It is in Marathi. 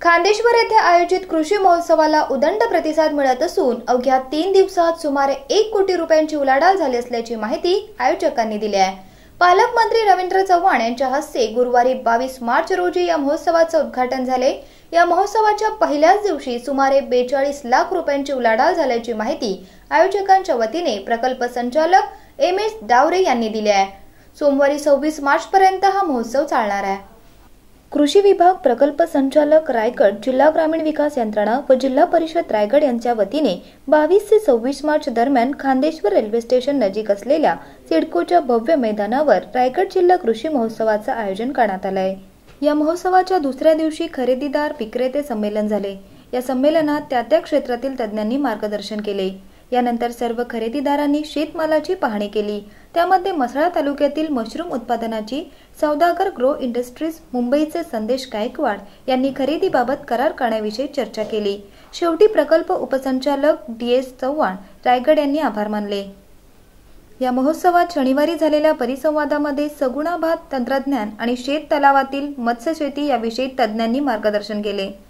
खांदेश्वर येथे आयोजित कृषी महोत्सवाला उदंड प्रतिसाद मिळत असून अवघ्या तीन दिवसात सुमारे एक कोटी रुपयांची उलाढाल झाली असल्याची माहिती आयोजकांनी दिली आहे. पालकमंत्री रवींद्र चव्हाण यांच्या हस्ते गुरुवारी बावीस मार्च रोजी या महोत्सवाचं उद्घाटन झाले. या महोत्सवाच्या पहिल्याच दिवशी सुमारे बेचाळीस लाख रुपयांची उलाढाल झाल्याची माहिती आयोजकांच्या वतीने प्रकल्प संचालक एम एस डावरे यांनी दिली आहे. सोमवारी सव्वीस मार्च पर्यंत हा महोत्सव चालणार आहे. कृषी विभाग प्रकल्प संचालक रायगड जिल्हा ग्रामीण विकास यंत्रणा व जिल्हा परिषद रायगड यांच्या वतीने बावीस ते सव्वीस मार्च दरम्यान खांदेश्वर रेल्वे स्टेशन नजीक असलेल्या सिडकोच्या भव्य मैदानावर रायगड जिल्हा कृषी महोत्सवाचं आयोजन करण्यात आलं आहे या महोत्सवाच्या दुसऱ्या दिवशी खरेदीदार विक्रेते संमेलन झाले. या संमेलनात त्या त्या क्षेत्रातील तज्ज्ञांनी मार्गदर्शन केले. यानंतर सर्व खरेदीदारांनी शेतमालाची पाहणी केली. त्यामध्ये मसळा तालुक्यातील मशरूम उत्पादनाची सौदागर ग्रो इंडस्ट्रीज मुंबईचे संदेश गायकवाड यांनी खरेदीबाबत करार करण्याविषयी चर्चा केली. शेवटी प्रकल्प उपसंचालक डी एस चव्हाण रायगड यांनी आभार मानले. या महोत्सवात शनिवारी झालेल्या परिसंवादामध्ये सगुणाभात तंत्रज्ञान आणि शेत तलावातील मत्स्यशेती याविषयी तज्ज्ञांनी मार्गदर्शन केले.